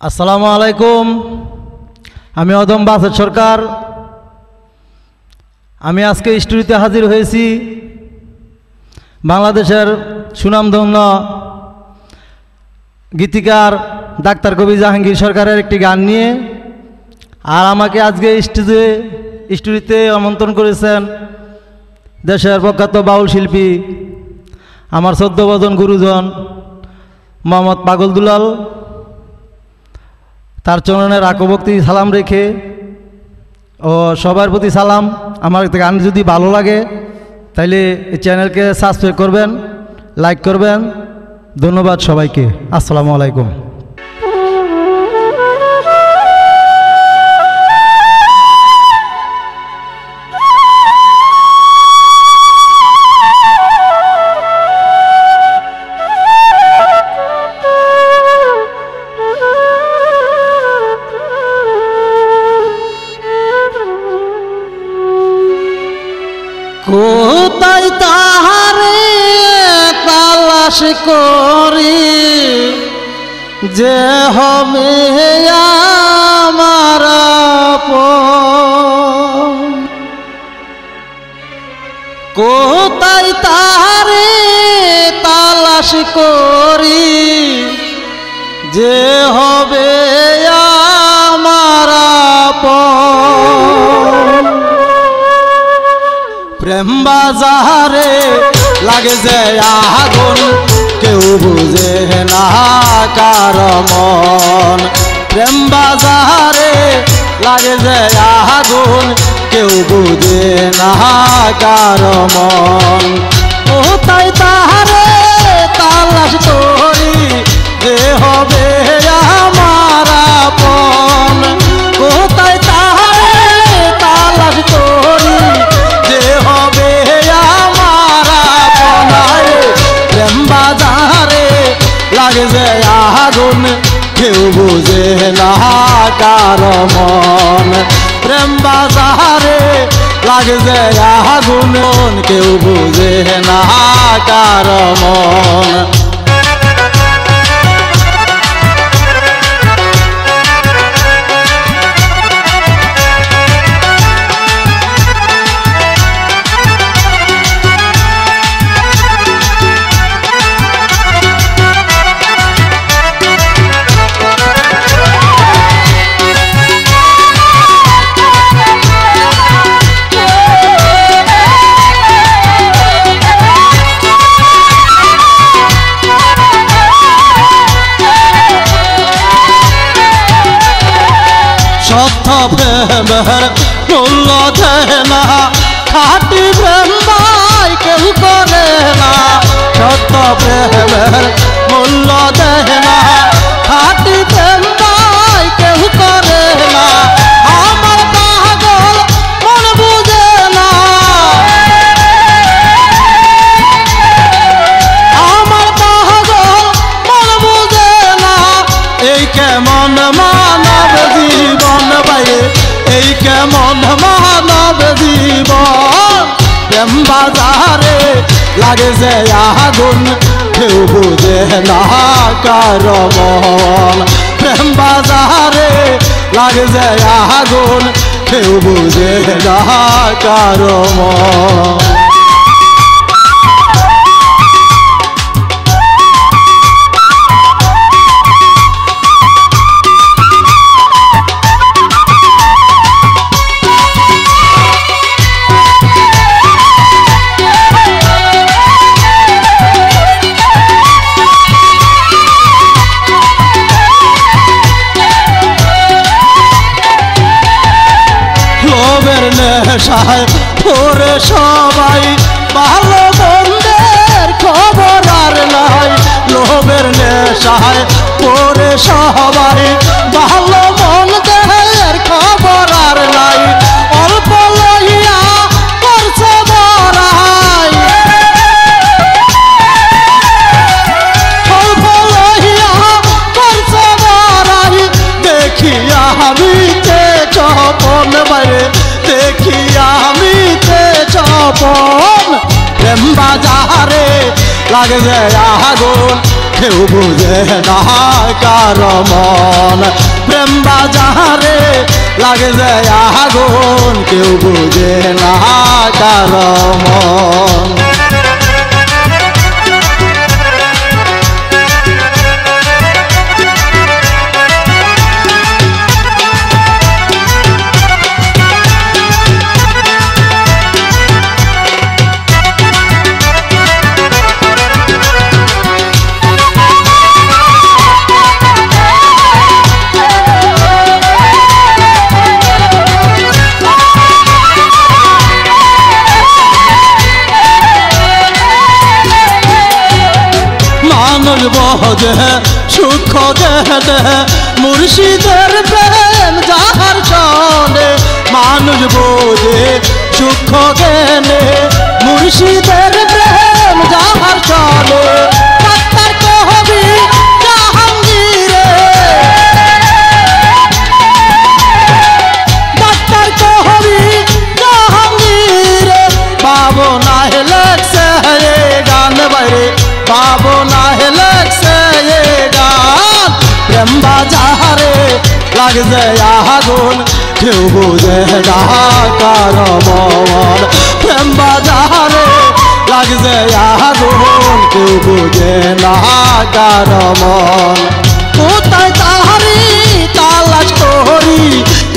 আসসালামু আলাইকুম। আমি অদম বাসের সরকার। আমি আজকে স্টুডিওতে হাজির হয়েছি বাংলাদেশের সুনামধন্য গীতিকার ডাক্তার কবি জাহাঙ্গীর সরকারের একটি গান নিয়ে। আর আমাকে আজকে স্টুডিওতে স্টুডিওতে আমন্ত্রণ করেছেন দেশের প্রখ্যাত বাউল শিল্পী, আমার চোদ্দ বজন গুরুজন মোহাম্মদ পাগল দুলাল। তার চরণের আকভক্তি সালাম রেখে। ও সবার প্রতি সালাম। আমার গান যদি ভালো লাগে, তাইলে এই চ্যানেলকে সাবস্ক্রাইব করবেন লাইক করবেন। ধন্যবাদ সবাইকে। আসসালামু আলাইকুম। কোথায় তাহারে তালাশ করি যে হবে আমার? কোথায় তাহারে তালাশ করি যে লাগে যে আগুন, কেউ বুঝে না কার মন। প্রেম বাজারে লাগে যে আগুন, কেউ বুঝে না কার মন। লাগে যে আগুন কেউ বুঝে না কার মন প্রেম বাজারে লাগে যে আগুন কেউ বুঝে না কার মন মূল্য দেয় না। খাটি প্রেম ভাই কেউ করে না। সত্য প্রেমের মূল্য এই কেমন মানব জীবন প্রেম বাজারে লাগে যে আগুন কেউ বুঝে না কার মন প্রেম বাজারে লাগে যে আগুন কেউ বুঝে না কার নেশায় পরে সবাই ভালো মন্দের খবর আর নাই। লোভের নেশায় পরে সবাই চপন প্রেম বাজারে লাগে যে আগুন কেউ বুঝে না কার মন প্রেম বাজারে লাগে যায় আগুন কেউ বুঝে না কার মন সুখ দেহে মুর্শিদের প্রেম যাহার সনে মানুষ বোঝে সুখ গেলে মুর্শিদের লাগছে আগুন কেউ বুঝে না কার মন প্রেম বাজারে লাগছে আগুন কেউ বুঝে না কার মন কোথায় তাহারি তালাশ করি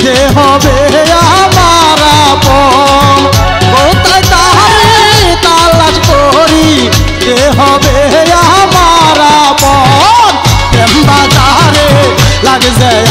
যে হবে আমার আপন কোথায় তাহারি তালাশ করি যে হবে আমার আপন প্রেম বাজারে লাগছে আগুন